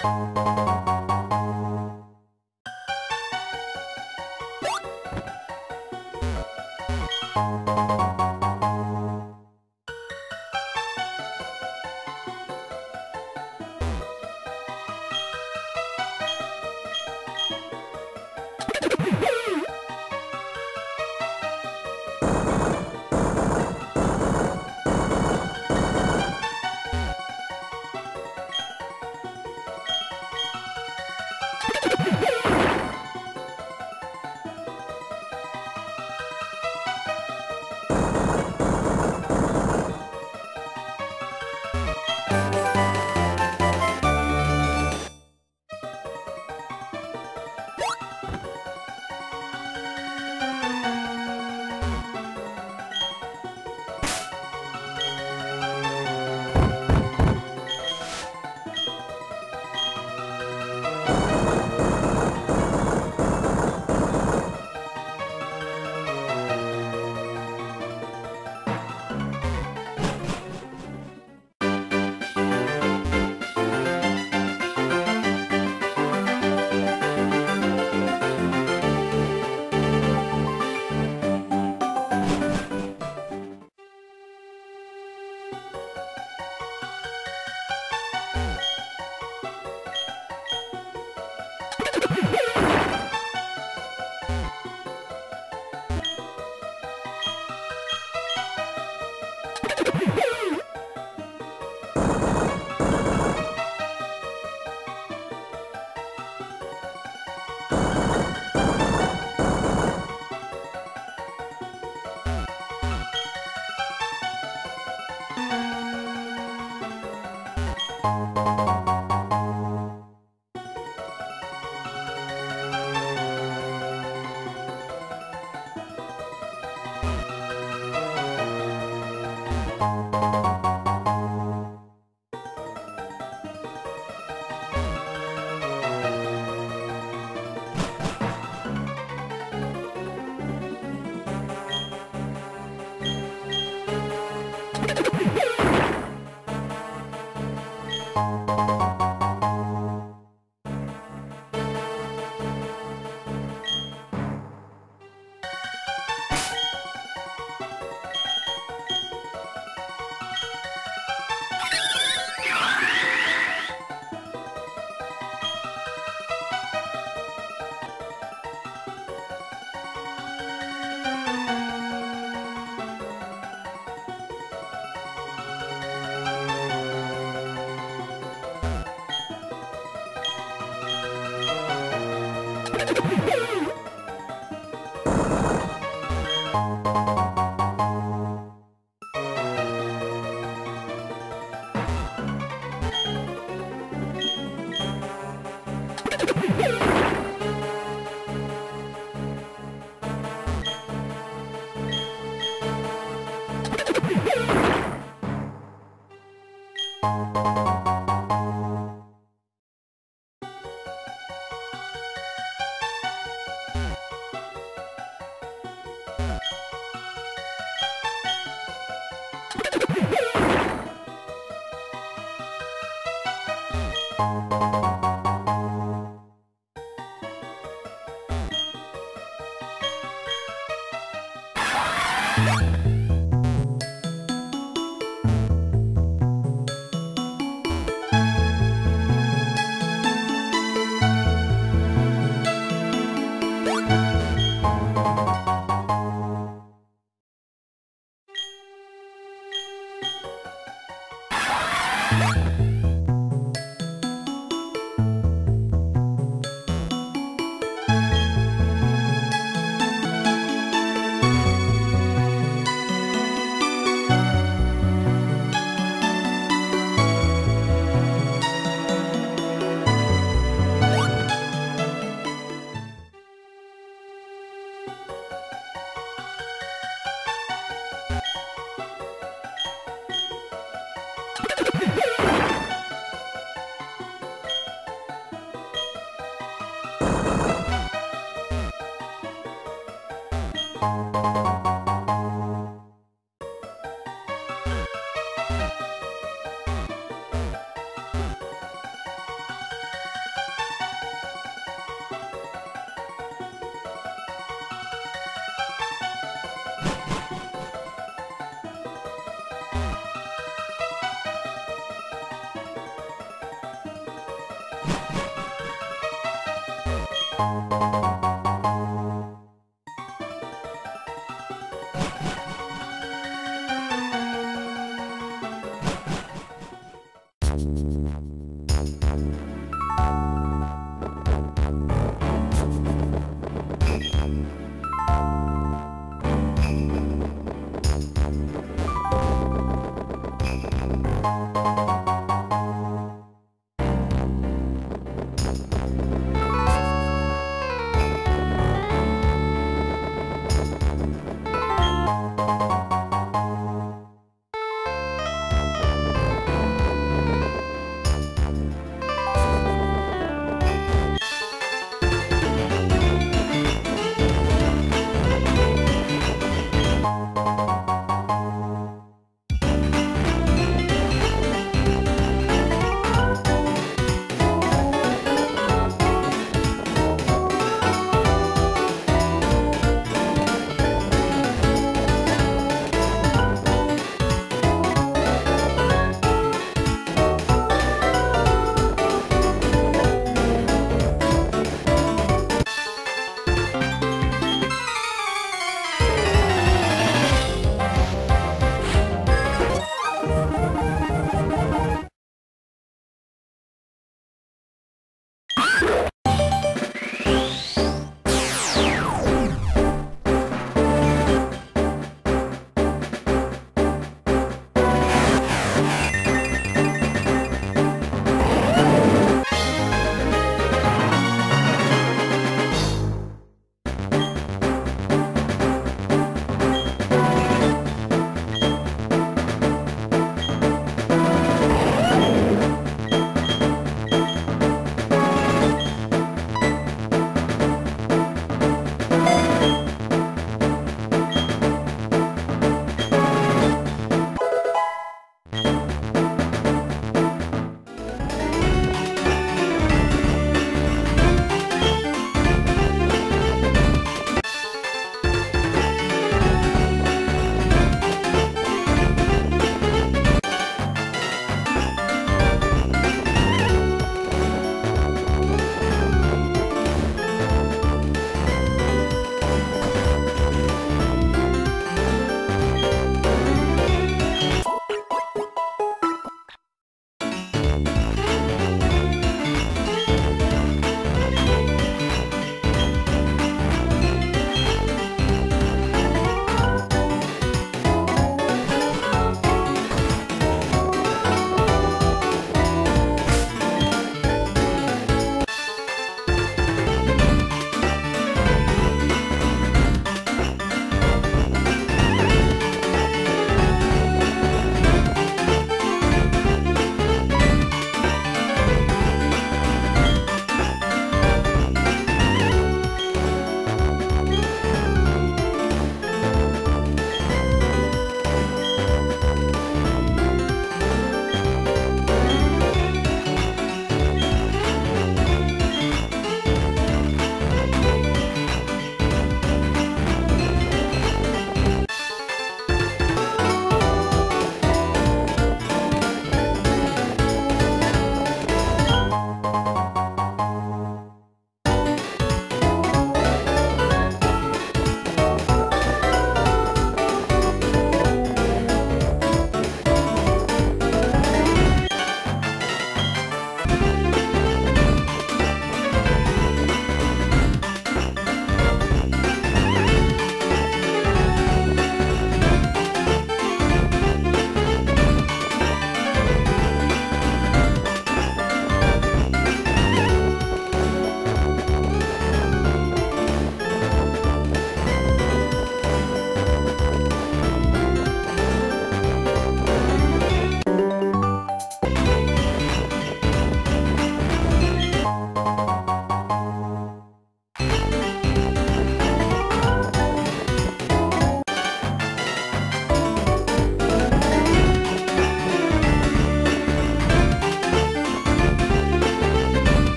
Música